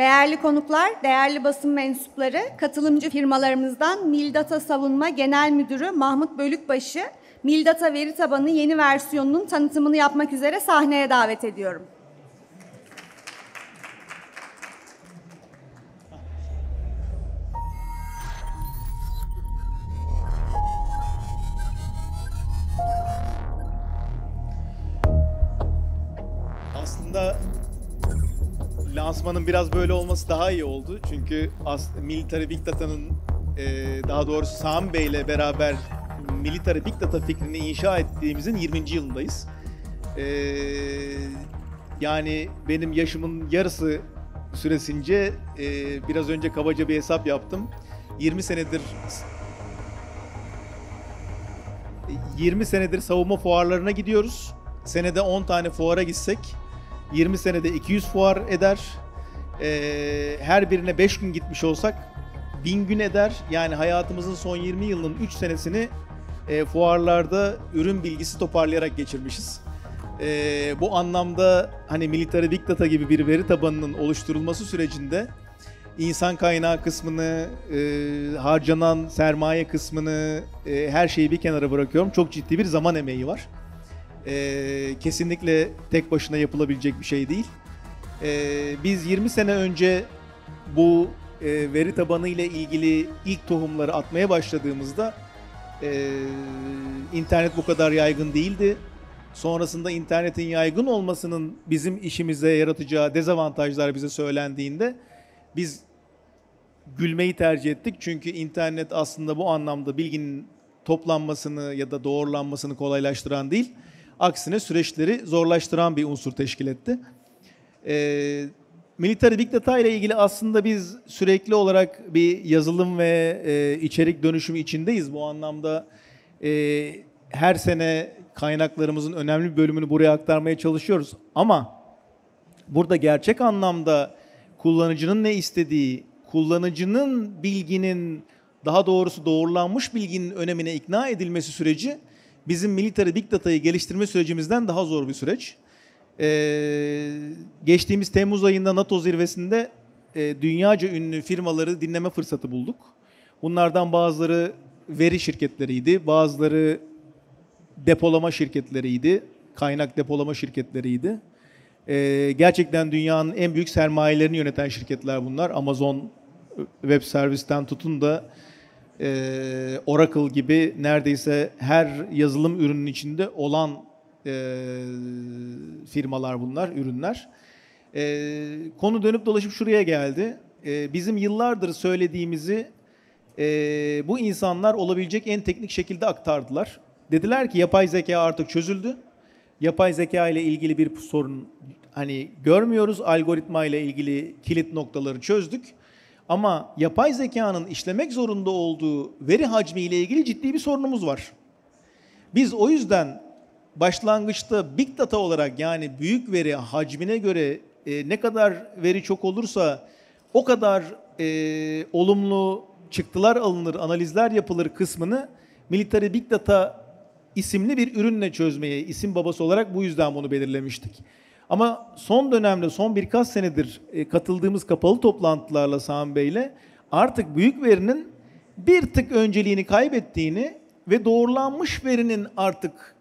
Değerli konuklar, değerli basın mensupları, katılımcı firmalarımızdan Mildata Savunma Genel Müdürü Mahmut Bölükbaşı, Mildata veri tabanı yeni versiyonunun tanıtımını yapmak üzere sahneye davet ediyorum. Lansmanın biraz böyle olması daha iyi oldu. Çünkü Military Big Data'nın e, daha doğrusu Sami Bey ile beraber Military Big Data fikrini inşa ettiğimizin 20. yılındayız. E, yani benim yaşımın yarısı süresince e, biraz önce kabaca bir hesap yaptım. 20 senedir 20 senedir savunma fuarlarına gidiyoruz. Senede 10 tane fuara gitsek 20 senede 200 fuar eder. Ee, her birine 5 gün gitmiş olsak 1000 gün eder. Yani hayatımızın son 20 yılının 3 senesini e, fuarlarda ürün bilgisi toparlayarak geçirmişiz. Ee, bu anlamda hani Military Big Data gibi bir veri tabanının oluşturulması sürecinde insan kaynağı kısmını, e, harcanan sermaye kısmını, e, her şeyi bir kenara bırakıyorum. Çok ciddi bir zaman emeği var. E, kesinlikle tek başına yapılabilecek bir şey değil. E, biz 20 sene önce bu e, veri tabanı ile ilgili ilk tohumları atmaya başladığımızda e, internet bu kadar yaygın değildi. Sonrasında internetin yaygın olmasının bizim işimize yaratacağı dezavantajlar bize söylendiğinde biz gülmeyi tercih ettik. Çünkü internet aslında bu anlamda bilginin toplanmasını ya da doğrulanmasını kolaylaştıran değil, aksine süreçleri zorlaştıran bir unsur teşkil etti. Ee, Military Big Data ile ilgili aslında biz sürekli olarak bir yazılım ve e, içerik dönüşümü içindeyiz. Bu anlamda e, her sene kaynaklarımızın önemli bir bölümünü buraya aktarmaya çalışıyoruz. Ama burada gerçek anlamda kullanıcının ne istediği, kullanıcının bilginin daha doğrusu doğrulanmış bilginin önemine ikna edilmesi süreci bizim military big data'yı geliştirme sürecimizden daha zor bir süreç. Ee, geçtiğimiz Temmuz ayında NATO zirvesinde e, dünyaca ünlü firmaları dinleme fırsatı bulduk. Bunlardan bazıları veri şirketleriydi, bazıları depolama şirketleriydi, kaynak depolama şirketleriydi. Ee, gerçekten dünyanın en büyük sermayelerini yöneten şirketler bunlar. Amazon Web Service'ten tutun da e, Oracle gibi neredeyse her yazılım ürünün içinde olan e, firmalar bunlar, ürünler. E, konu dönüp dolaşıp şuraya geldi. E, bizim yıllardır söylediğimizi e, bu insanlar olabilecek en teknik şekilde aktardılar. Dediler ki yapay zeka artık çözüldü. Yapay zeka ile ilgili bir sorun hani görmüyoruz. Algoritma ile ilgili kilit noktaları çözdük. Ama yapay zekanın işlemek zorunda olduğu veri hacmi ile ilgili ciddi bir sorunumuz var. Biz o yüzden başlangıçta big data olarak yani büyük veri hacmine göre e, ne kadar veri çok olursa o kadar e, olumlu çıktılar alınır, analizler yapılır kısmını Military Big Data isimli bir ürünle çözmeye isim babası olarak bu yüzden bunu belirlemiştik. Ama son dönemde, son birkaç senedir e, katıldığımız kapalı toplantılarla Sami Bey'le artık büyük verinin bir tık önceliğini kaybettiğini ve doğrulanmış verinin artık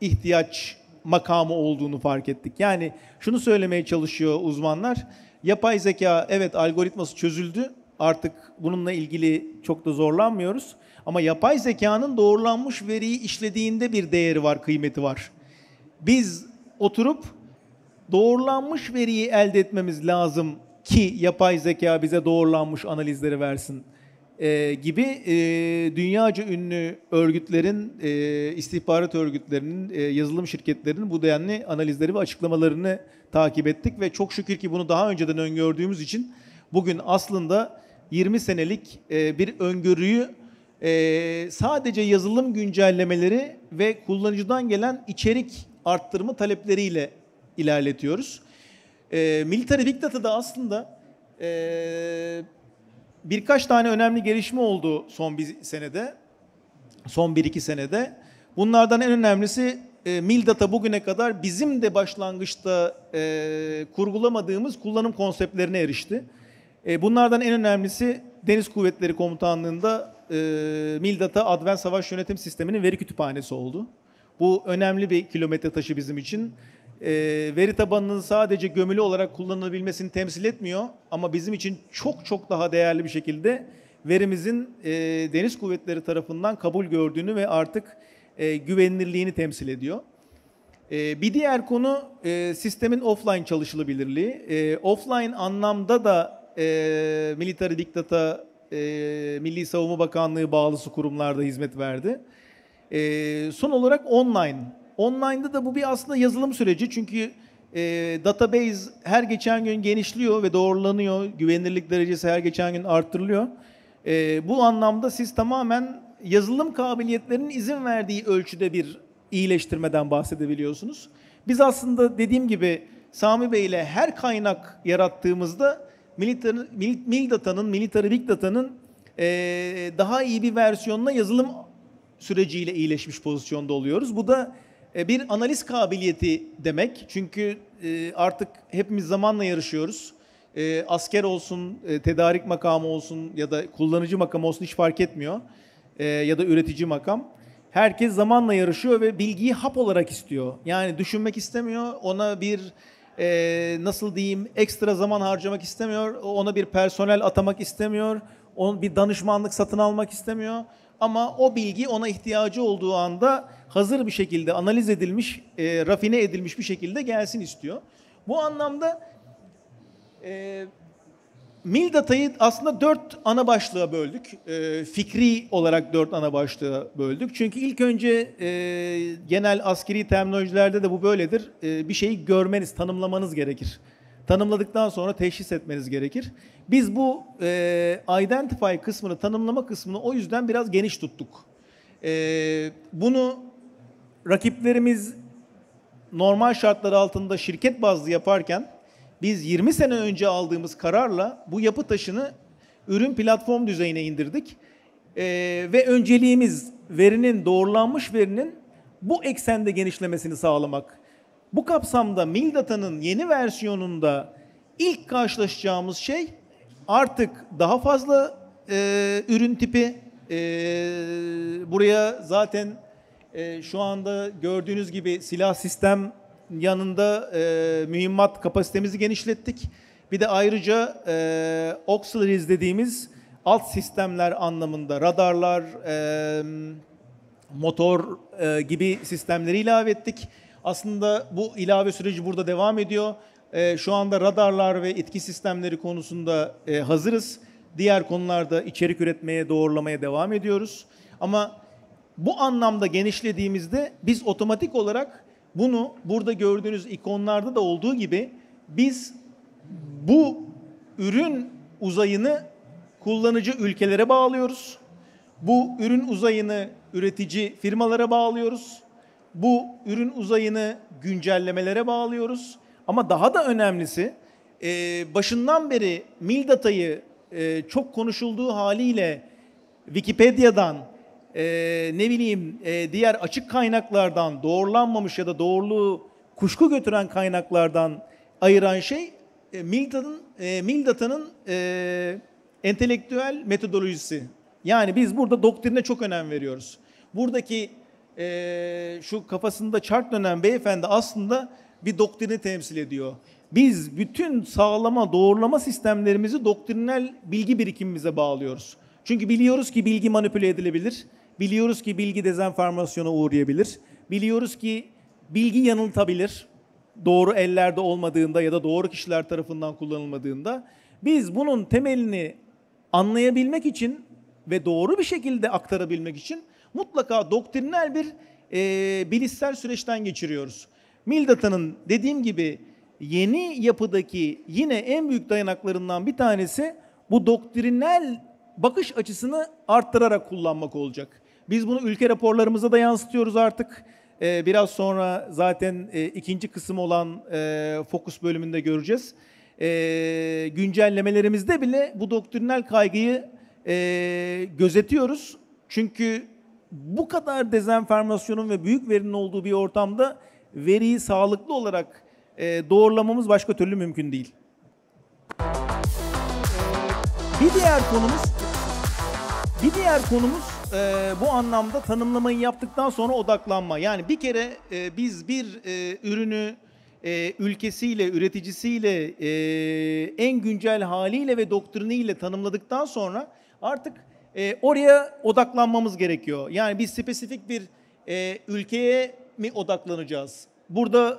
ihtiyaç makamı olduğunu fark ettik. Yani şunu söylemeye çalışıyor uzmanlar. Yapay zeka evet algoritması çözüldü. Artık bununla ilgili çok da zorlanmıyoruz. Ama yapay zekanın doğrulanmış veriyi işlediğinde bir değeri var, kıymeti var. Biz oturup doğrulanmış veriyi elde etmemiz lazım ki yapay zeka bize doğrulanmış analizleri versin e, gibi e, dünyaca ünlü örgütlerin, e, istihbarat örgütlerinin, e, yazılım şirketlerinin bu denli analizleri ve açıklamalarını takip ettik ve çok şükür ki bunu daha önceden öngördüğümüz için bugün aslında 20 senelik e, bir öngörüyü e, sadece yazılım güncellemeleri ve kullanıcıdan gelen içerik arttırma talepleriyle ilerletiyoruz. E, Military Big Data'da aslında e, birkaç tane önemli gelişme oldu son bir senede, son bir iki senede. Bunlardan en önemlisi e, Mildata bugüne kadar bizim de başlangıçta e, kurgulamadığımız kullanım konseptlerine erişti. E, bunlardan en önemlisi Deniz Kuvvetleri Komutanlığı'nda e, Mildata Advent Savaş Yönetim Sistemi'nin veri kütüphanesi oldu. Bu önemli bir kilometre taşı bizim için. E, veri tabanının sadece gömülü olarak kullanılabilmesini temsil etmiyor ama bizim için çok çok daha değerli bir şekilde verimizin e, Deniz Kuvvetleri tarafından kabul gördüğünü ve artık e, güvenilirliğini temsil ediyor. E, bir diğer konu e, sistemin offline çalışılabilirliği. E, offline anlamda da e, Military Dictata, e, Milli Savunma Bakanlığı bağlısı kurumlarda hizmet verdi. E, son olarak online. Online'da da bu bir aslında yazılım süreci çünkü e, database her geçen gün genişliyor ve doğrulanıyor. Güvenilirlik derecesi her geçen gün arttırılıyor. E, bu anlamda siz tamamen yazılım kabiliyetlerinin izin verdiği ölçüde bir iyileştirmeden bahsedebiliyorsunuz. Biz aslında dediğim gibi Sami Bey ile her kaynak yarattığımızda Military, Mil, Mildata'nın, Military Big Data'nın e, daha iyi bir versiyonuna yazılım süreciyle iyileşmiş pozisyonda oluyoruz. Bu da bir analiz kabiliyeti demek. Çünkü e, artık hepimiz zamanla yarışıyoruz. E, asker olsun, e, tedarik makamı olsun ya da kullanıcı makamı olsun hiç fark etmiyor. E, ya da üretici makam. Herkes zamanla yarışıyor ve bilgiyi hap olarak istiyor. Yani düşünmek istemiyor. Ona bir e, nasıl diyeyim ekstra zaman harcamak istemiyor. Ona bir personel atamak istemiyor. Onun bir danışmanlık satın almak istemiyor. Ama o bilgi ona ihtiyacı olduğu anda hazır bir şekilde analiz edilmiş, e, rafine edilmiş bir şekilde gelsin istiyor. Bu anlamda e, Mil datayı aslında dört ana başlığa böldük. E, fikri olarak dört ana başlığa böldük. Çünkü ilk önce e, genel askeri terminolojilerde de bu böyledir. E, bir şeyi görmeniz, tanımlamanız gerekir. Tanımladıktan sonra teşhis etmeniz gerekir. Biz bu e, identify kısmını, tanımlama kısmını o yüzden biraz geniş tuttuk. E, bunu rakiplerimiz normal şartlar altında şirket bazlı yaparken biz 20 sene önce aldığımız kararla bu yapı taşını ürün platform düzeyine indirdik. Ee, ve önceliğimiz verinin doğrulanmış verinin bu eksende genişlemesini sağlamak. Bu kapsamda Mildata'nın yeni versiyonunda ilk karşılaşacağımız şey artık daha fazla e, ürün tipi. E, buraya zaten e, şu anda gördüğünüz gibi silah sistem yanında e, mühimmat kapasitemizi genişlettik. Bir de ayrıca e, auxiliaries dediğimiz alt sistemler anlamında radarlar, e, motor e, gibi sistemleri ilave ettik. Aslında bu ilave süreci burada devam ediyor. E, şu anda radarlar ve etki sistemleri konusunda e, hazırız. Diğer konularda içerik üretmeye, doğrulamaya devam ediyoruz. Ama bu anlamda genişlediğimizde biz otomatik olarak bunu burada gördüğünüz ikonlarda da olduğu gibi biz bu ürün uzayını kullanıcı ülkelere bağlıyoruz. Bu ürün uzayını üretici firmalara bağlıyoruz. Bu ürün uzayını güncellemelere bağlıyoruz. Ama daha da önemlisi e, başından beri Mildata'yı e, çok konuşulduğu haliyle Wikipedia'dan e, ne bileyim e, diğer açık kaynaklardan doğrulanmamış ya da doğruluğu kuşku götüren kaynaklardan ayıran şey e, Mildata'nın e, Mildata'nın e, entelektüel metodolojisi. Yani biz burada doktrine çok önem veriyoruz. Buradaki e, şu kafasında çark dönen beyefendi aslında bir doktrini temsil ediyor. Biz bütün sağlama, doğrulama sistemlerimizi doktrinal bilgi birikimimize bağlıyoruz. Çünkü biliyoruz ki bilgi manipüle edilebilir. Biliyoruz ki bilgi dezenformasyona uğrayabilir. Biliyoruz ki bilgi yanıltabilir. Doğru ellerde olmadığında ya da doğru kişiler tarafından kullanılmadığında. Biz bunun temelini anlayabilmek için ve doğru bir şekilde aktarabilmek için mutlaka doktrinal bir e, bilişsel süreçten geçiriyoruz. Mildata'nın dediğim gibi yeni yapıdaki yine en büyük dayanaklarından bir tanesi bu doktrinal bakış açısını arttırarak kullanmak olacak. Biz bunu ülke raporlarımıza da yansıtıyoruz artık. Ee, biraz sonra zaten e, ikinci kısım olan e, fokus bölümünde göreceğiz. E, güncellemelerimizde bile bu doktrinal kaygıyı e, gözetiyoruz. Çünkü bu kadar dezenformasyonun ve büyük verinin olduğu bir ortamda veriyi sağlıklı olarak doğrulamamız başka türlü mümkün değil. Bir diğer konumuz bir diğer konumuz e, bu anlamda tanımlamayı yaptıktan sonra odaklanma. Yani bir kere e, biz bir e, ürünü e, ülkesiyle, üreticisiyle, e, en güncel haliyle ve doktriniyle tanımladıktan sonra artık e, oraya odaklanmamız gerekiyor. Yani biz spesifik bir e, ülkeye mi odaklanacağız? Burada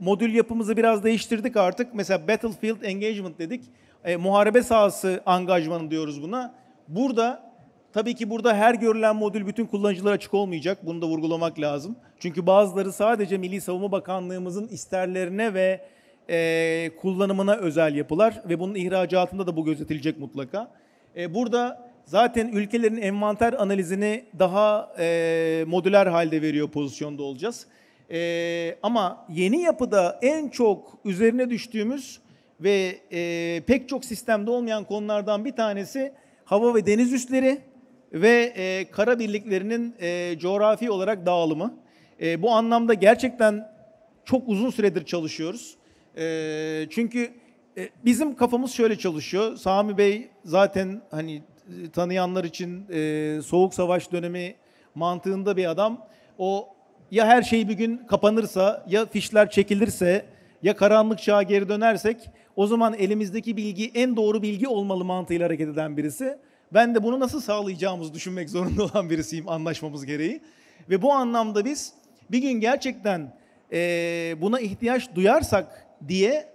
modül yapımızı biraz değiştirdik artık. Mesela Battlefield Engagement dedik. E, muharebe sahası angajmanı diyoruz buna. Burada tabii ki burada her görülen modül bütün kullanıcılara açık olmayacak. Bunu da vurgulamak lazım. Çünkü bazıları sadece Milli Savunma Bakanlığımızın isterlerine ve e, kullanımına özel yapılar ve bunun ihracatında da bu gözetilecek mutlaka. E, burada zaten ülkelerin envanter analizini daha e, modüler halde veriyor pozisyonda olacağız. Ee, ama yeni yapıda en çok üzerine düştüğümüz ve e, pek çok sistemde olmayan konulardan bir tanesi hava ve deniz üsleri ve e, kara birliklerinin e, coğrafi olarak dağılımı. E, bu anlamda gerçekten çok uzun süredir çalışıyoruz. E, çünkü e, bizim kafamız şöyle çalışıyor. Sami Bey zaten hani tanıyanlar için e, Soğuk Savaş dönemi mantığında bir adam. O ya her şey bir gün kapanırsa, ya fişler çekilirse, ya karanlık çağa geri dönersek o zaman elimizdeki bilgi en doğru bilgi olmalı mantığıyla hareket eden birisi. Ben de bunu nasıl sağlayacağımızı düşünmek zorunda olan birisiyim anlaşmamız gereği. Ve bu anlamda biz bir gün gerçekten e, buna ihtiyaç duyarsak diye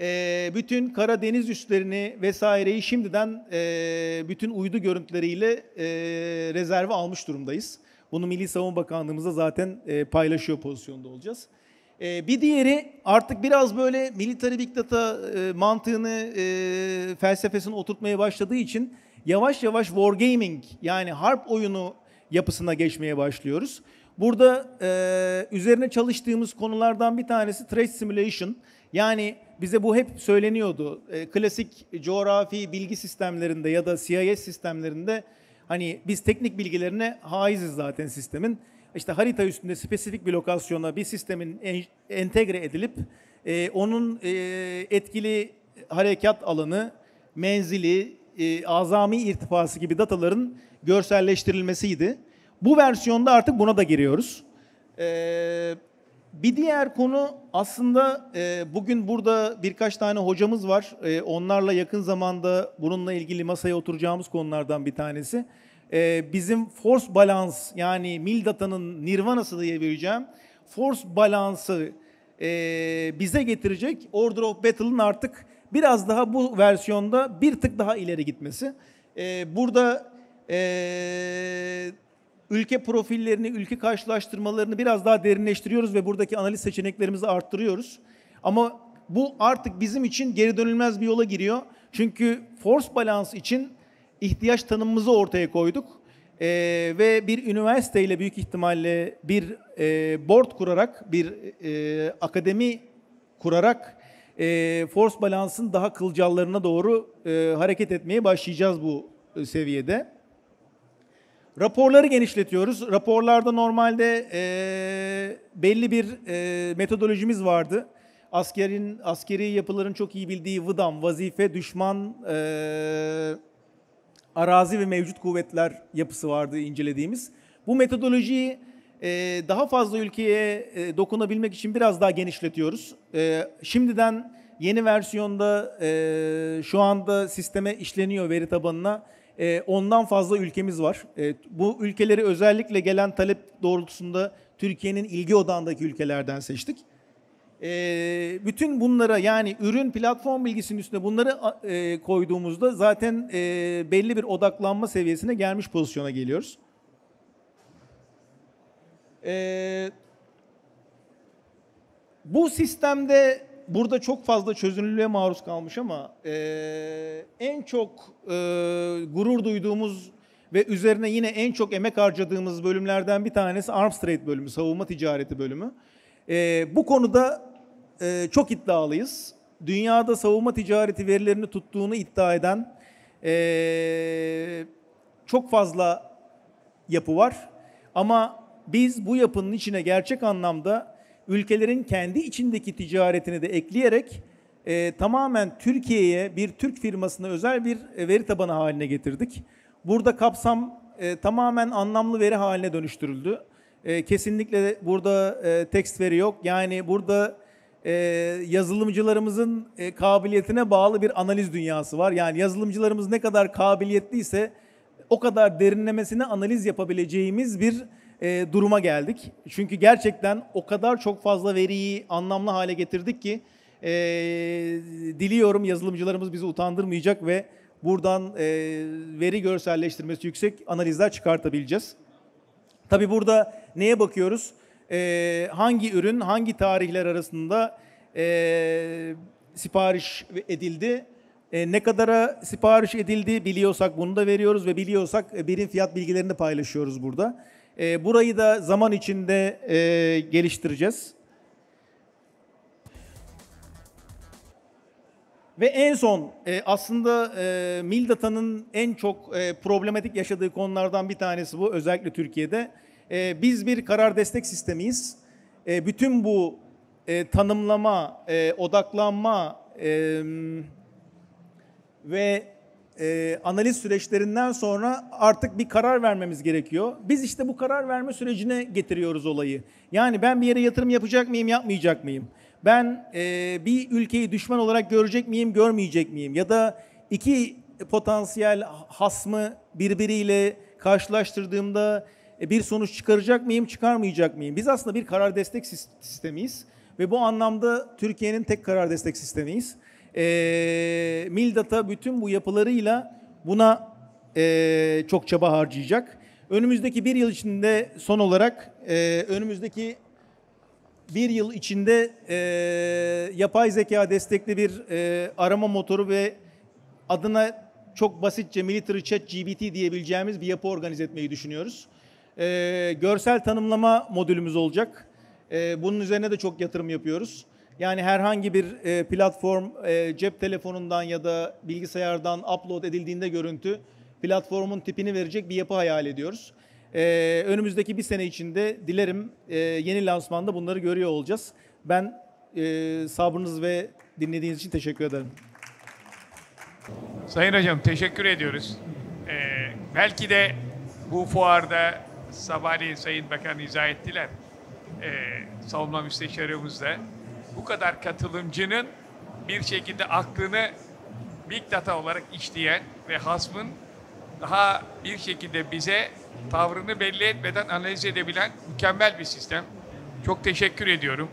e, bütün kara deniz üslerini vesaireyi şimdiden e, bütün uydu görüntüleriyle e, rezerve almış durumdayız. Bunu Milli Savunma Bakanlığımızda zaten e, paylaşıyor pozisyonda olacağız. E, bir diğeri artık biraz böyle military big data e, mantığını, e, felsefesini oturtmaya başladığı için yavaş yavaş wargaming yani harp oyunu yapısına geçmeye başlıyoruz. Burada e, üzerine çalıştığımız konulardan bir tanesi threat simulation. Yani bize bu hep söyleniyordu. E, klasik coğrafi bilgi sistemlerinde ya da CIS sistemlerinde Hani biz teknik bilgilerine haiziz zaten sistemin. İşte harita üstünde spesifik bir lokasyona bir sistemin en, entegre edilip e, onun e, etkili harekat alanı, menzili, e, azami irtifası gibi dataların görselleştirilmesiydi. Bu versiyonda artık buna da giriyoruz. E, bir diğer konu aslında e, bugün burada birkaç tane hocamız var. E, onlarla yakın zamanda bununla ilgili masaya oturacağımız konulardan bir tanesi. E, bizim force balance yani mil datanın nirvanası diyebileceğim force balansı e, bize getirecek Order of Battle'ın artık biraz daha bu versiyonda bir tık daha ileri gitmesi. E, burada e, ülke profillerini, ülke karşılaştırmalarını biraz daha derinleştiriyoruz ve buradaki analiz seçeneklerimizi arttırıyoruz. Ama bu artık bizim için geri dönülmez bir yola giriyor. Çünkü force balance için ihtiyaç tanımımızı ortaya koyduk. Ee, ve bir üniversiteyle büyük ihtimalle bir e, board kurarak, bir e, akademi kurarak e, force balance'ın daha kılcallarına doğru e, hareket etmeye başlayacağız bu e, seviyede. Raporları genişletiyoruz. Raporlarda normalde e, belli bir e, metodolojimiz vardı. Askerin askeri yapıların çok iyi bildiği VIDAM, vazife, düşman, e, arazi ve mevcut kuvvetler yapısı vardı incelediğimiz. Bu metodolojiyi e, daha fazla ülkeye e, dokunabilmek için biraz daha genişletiyoruz. E, şimdiden yeni versiyonda e, şu anda sisteme işleniyor veri tabanına e, ondan fazla ülkemiz var. E, bu ülkeleri özellikle gelen talep doğrultusunda Türkiye'nin ilgi odağındaki ülkelerden seçtik. E, bütün bunlara yani ürün platform bilgisinin üstüne bunları e, koyduğumuzda zaten e, belli bir odaklanma seviyesine gelmiş pozisyona geliyoruz. E, bu sistemde burada çok fazla çözünürlüğe maruz kalmış ama e, en çok e, gurur duyduğumuz ve üzerine yine en çok emek harcadığımız bölümlerden bir tanesi Arms Trade bölümü, savunma ticareti bölümü. E, bu konuda e, çok iddialıyız. Dünyada savunma ticareti verilerini tuttuğunu iddia eden e, çok fazla yapı var. Ama biz bu yapının içine gerçek anlamda ülkelerin kendi içindeki ticaretini de ekleyerek e, tamamen Türkiye'ye bir Türk firmasına özel bir e, veri tabanı haline getirdik. Burada kapsam e, tamamen anlamlı veri haline dönüştürüldü. E, kesinlikle burada e, tekst veri yok. Yani burada e, yazılımcılarımızın e, kabiliyetine bağlı bir analiz dünyası var. Yani yazılımcılarımız ne kadar kabiliyetliyse o kadar derinlemesine analiz yapabileceğimiz bir e, duruma geldik. Çünkü gerçekten o kadar çok fazla veriyi anlamlı hale getirdik ki e, diliyorum yazılımcılarımız bizi utandırmayacak ve buradan e, veri görselleştirmesi yüksek analizler çıkartabileceğiz. Tabi burada neye bakıyoruz? Ee, hangi ürün hangi tarihler arasında ee, sipariş edildi? Ee, ne kadara sipariş edildi biliyorsak bunu da veriyoruz ve biliyorsak e, birim fiyat bilgilerini paylaşıyoruz burada. Ee, burayı da zaman içinde ee, geliştireceğiz. Ve en son e, aslında e, Mildata'nın en çok e, problematik yaşadığı konulardan bir tanesi bu özellikle Türkiye'de. E, biz bir karar destek sistemiyiz. E, bütün bu e, tanımlama, e, odaklanma e, ve e, analiz süreçlerinden sonra artık bir karar vermemiz gerekiyor. Biz işte bu karar verme sürecine getiriyoruz olayı. Yani ben bir yere yatırım yapacak mıyım, yapmayacak mıyım? Ben e, bir ülkeyi düşman olarak görecek miyim, görmeyecek miyim? Ya da iki potansiyel hasmı birbiriyle karşılaştırdığımda e, bir sonuç çıkaracak mıyım, çıkarmayacak mıyım? Biz aslında bir karar destek sis- sistemiyiz ve bu anlamda Türkiye'nin tek karar destek sistemiyiz. E, Mildata bütün bu yapılarıyla buna e, çok çaba harcayacak. Önümüzdeki bir yıl içinde son olarak e, önümüzdeki bir yıl içinde e, yapay zeka destekli bir e, arama motoru ve adına çok basitçe Military Chat GBT diyebileceğimiz bir yapı organize etmeyi düşünüyoruz. E, görsel tanımlama modülümüz olacak. E, bunun üzerine de çok yatırım yapıyoruz. Yani herhangi bir e, platform e, cep telefonundan ya da bilgisayardan upload edildiğinde görüntü platformun tipini verecek bir yapı hayal ediyoruz. Ee, önümüzdeki bir sene içinde dilerim e, yeni lansmanda bunları görüyor olacağız. Ben e, sabrınız ve dinlediğiniz için teşekkür ederim. Sayın Hocam teşekkür ediyoruz. Ee, belki de bu fuarda sabahleyin Sayın Bakan izah ettiler. Ee, savunma müsteşarımız da bu kadar katılımcının bir şekilde aklını Big Data olarak işleyen ve hasmın daha bir şekilde bize tavrını belli etmeden analiz edebilen mükemmel bir sistem. Çok teşekkür ediyorum.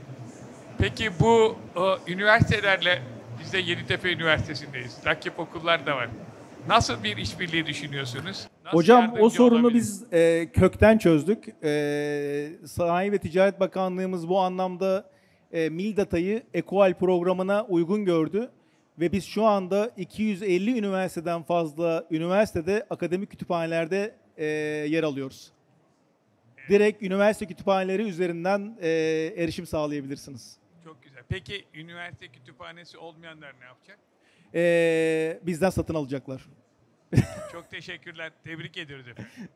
Peki bu e, üniversitelerle biz de Yeditepe Üniversitesi'ndeyiz. Rakip okullar da var. Nasıl bir işbirliği düşünüyorsunuz? Nasıl Hocam o sorunu olabiliriz? biz e, kökten çözdük. E, Sanayi ve Ticaret Bakanlığımız bu anlamda e, Mildata'yı EKOAL programına uygun gördü. Ve biz şu anda 250 üniversiteden fazla üniversitede akademik kütüphanelerde e, yer alıyoruz. Direkt üniversite kütüphaneleri üzerinden e, erişim sağlayabilirsiniz. Çok güzel. Peki üniversite kütüphanesi olmayanlar ne yapacak? E, bizden satın alacaklar. Çok teşekkürler. Tebrik ediyoruz efendim.